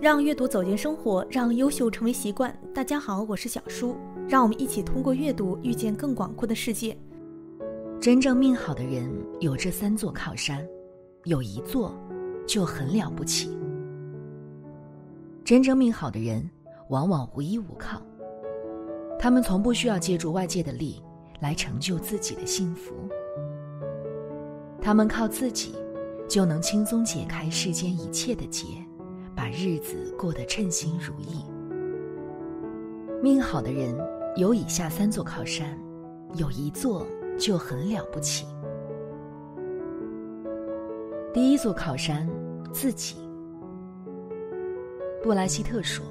让阅读走进生活，让优秀成为习惯。大家好，我是小舒，让我们一起通过阅读遇见更广阔的世界。真正命好的人有这三座靠山，有一座就很了不起。真正命好的人往往无依无靠，他们从不需要借助外界的力来成就自己的幸福，他们靠自己就能轻松解开世间一切的结。把日子过得称心如意。命好的人有以下三座靠山，有一座就很了不起。第一座靠山，自己。布莱希特说：“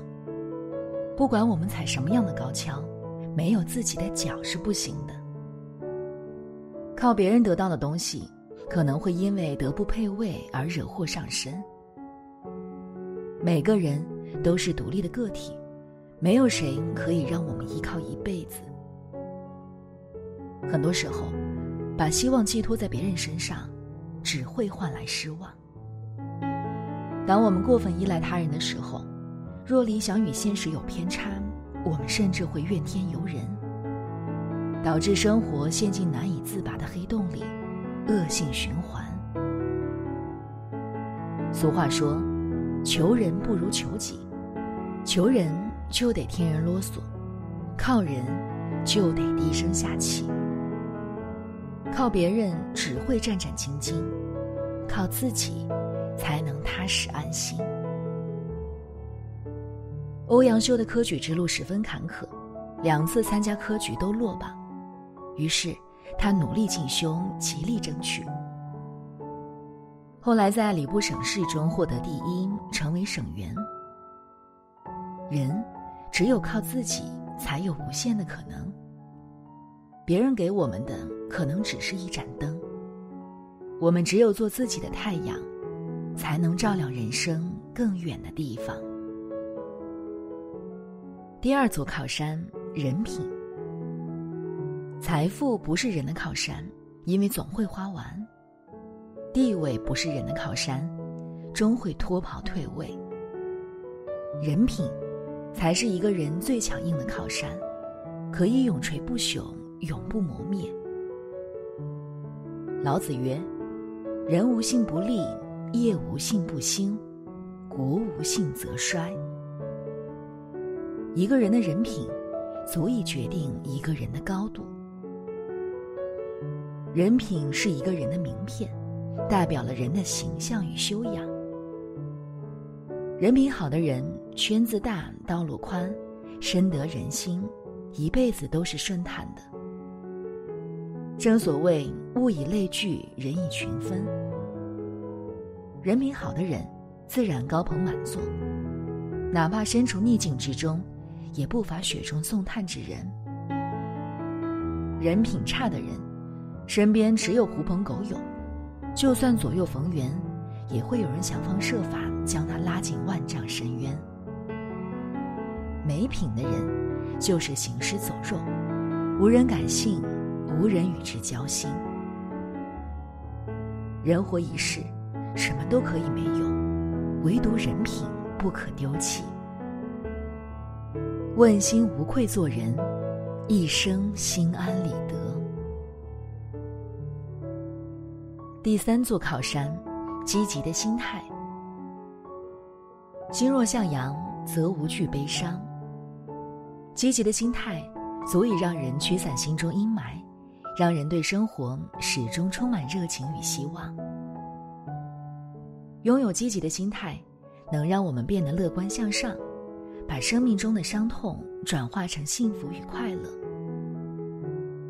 不管我们踩什么样的高跷，没有自己的脚是不行的。靠别人得到的东西，可能会因为德不配位而惹祸上身。”每个人都是独立的个体，没有谁可以让我们依靠一辈子。很多时候，把希望寄托在别人身上，只会换来失望。当我们过分依赖他人的时候，若理想与现实有偏差，我们甚至会怨天尤人，导致生活陷进难以自拔的黑洞里，恶性循环。俗话说。求人不如求己，求人就得听人啰嗦，靠人就得低声下气。靠别人只会战战兢兢，靠自己才能踏实安心。欧阳修的科举之路十分坎坷，两次参加科举都落榜，于是他努力进修，极力争取。后来在礼部省试中获得第一，成为省员。人只有靠自己，才有无限的可能。别人给我们的可能只是一盏灯，我们只有做自己的太阳，才能照亮人生更远的地方。第二座靠山，人品。财富不是人的靠山，因为总会花完。地位不是人的靠山，终会脱袍退位。人品，才是一个人最强硬的靠山，可以永垂不朽，永不磨灭。老子曰：“人无信不立，业无信不兴，国无信则衰。”一个人的人品，足以决定一个人的高度。人品是一个人的名片。代表了人的形象与修养。人品好的人，圈子大，道路宽，深得人心，一辈子都是顺坦的。正所谓物以类聚，人以群分。人品好的人，自然高朋满座，哪怕身处逆境之中，也不乏雪中送炭之人。人品差的人，身边只有狐朋狗友。就算左右逢源，也会有人想方设法将他拉进万丈深渊。没品的人，就是行尸走肉，无人敢信，无人与之交心。人活一世，什么都可以没有，唯独人品不可丢弃。问心无愧做人，一生心安理得。第三座靠山，积极的心态。心若向阳，则无惧悲伤。积极的心态，足以让人驱散心中阴霾，让人对生活始终充满热情与希望。拥有积极的心态，能让我们变得乐观向上，把生命中的伤痛转化成幸福与快乐。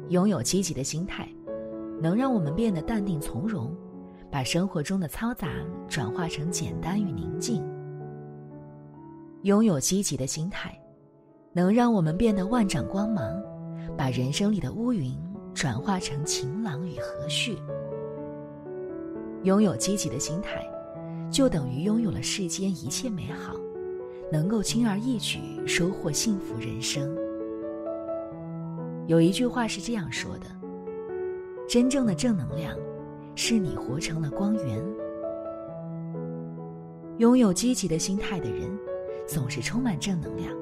拥有积极的心态。能让我们变得淡定从容，把生活中的嘈杂转化成简单与宁静。拥有积极的心态，能让我们变得万丈光芒，把人生里的乌云转化成晴朗与和煦。拥有积极的心态，就等于拥有了世间一切美好，能够轻而易举收获幸福人生。有一句话是这样说的。真正的正能量，是你活成了光源。拥有积极的心态的人，总是充满正能量。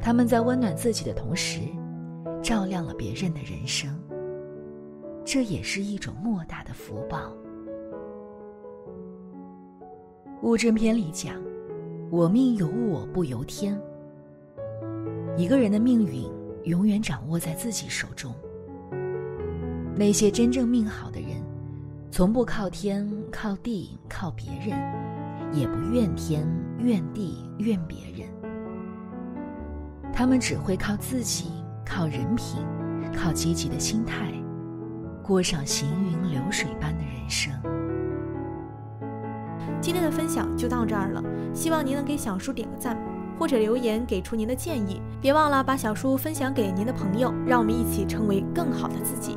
他们在温暖自己的同时，照亮了别人的人生。这也是一种莫大的福报。物证篇里讲：“我命由我不由天。”一个人的命运永远掌握在自己手中。那些真正命好的人，从不靠天、靠地、靠别人，也不怨天、怨地、怨别人。他们只会靠自己，靠人品，靠积极的心态，过上行云流水般的人生。今天的分享就到这儿了，希望您能给小叔点个赞，或者留言给出您的建议。别忘了把小叔分享给您的朋友，让我们一起成为更好的自己。